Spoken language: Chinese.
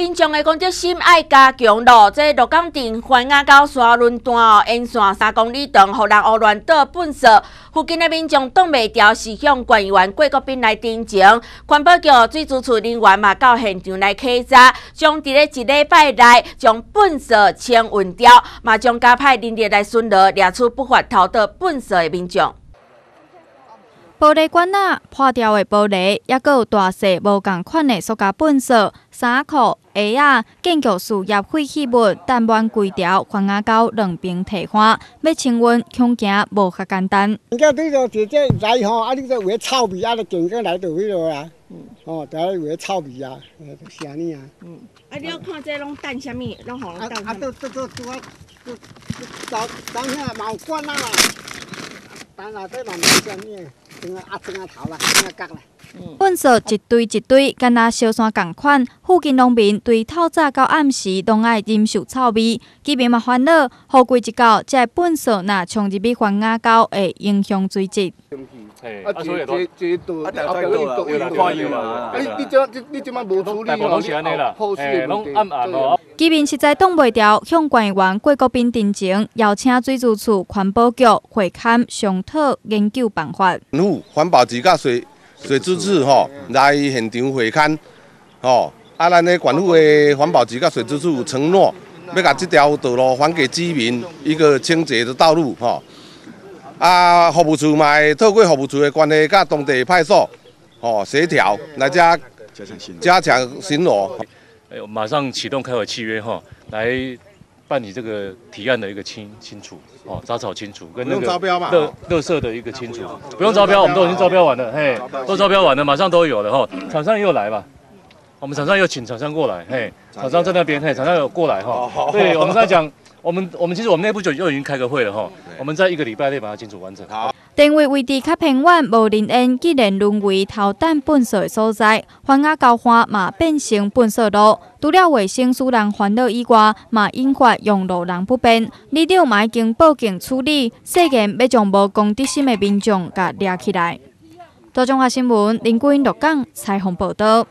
民众的攻击心爱加强咯，这鹿港镇环亚高沙轮段哦，沿线三公里长，互人胡乱倒粪扫。附近的民众挡袂牢，是向官员郭国斌来定情。环保局水资处人员嘛到现场来稽查，将伫咧一礼拜内将粪扫清运掉，嘛将加派人力来巡逻，掠出不法偷倒粪扫的民众。玻璃管啊，破掉的玻璃，也有大小无共款的塑胶垃圾、衫裤、鞋啊，建筑事业废弃物，但满规条，环亚到两边提花，要清运恐惊无遐简单。人家对着姐姐来吼，啊，你臭味啊，来到迄落啊，嗯，哦，就有臭味啊，是安尼啊，嗯，啊，你要看这拢等啥物，拢互人等。啊，都都都都啊，都早早下冇关啊，但啊，这嘛冇啥物。粪扫一堆一堆，敢若烧山共款。附近农民对透早到暗时拢爱忍受臭味，居民嘛烦恼，雨季一到，这粪扫若冲入去环亚沟，会影响水质。啊，这这这都啊，都都有看伊嘛。你你这你你这嘛无处理哦，哎，拢暗暗哦。居民实在挡袂牢，向官员郭国斌定情，邀请水资处环保局会勘商讨研究办法。环保局甲水水资处吼来现场会勘，吼啊，咱的管府的环保局甲水资处承诺，要甲这条道路还给居民一个清洁的道路，吼。啊，服务处嘛，透过服务处的关系，甲当地派出所哦协调，来加加强巡逻。哎，马上启动开会契约哈，来办理这个提案的一个清清除哦，杂草清除跟那个乐乐色的一个清除，不用招标，我们都已经招标完了，嘿，都招标完了，马上都有了哈。厂商又来吧，我们厂商又请厂商过来，嘿，厂商在那边，嘿，厂商有过来哈。对，我们在讲。我们我们其实我们内部就就已经开个会了哈，我们在一个礼拜内把它清除完成。好，定位位置较偏远，无人烟，既然沦为头等粪扫的所在，环亚交花嘛变成粪扫路。除了卫生使人烦恼以外，嘛引发用路人不便。里长嘛已经报警处理，誓言要将无公德心的民众甲抓起来。多中华新闻林君乐港采访报道。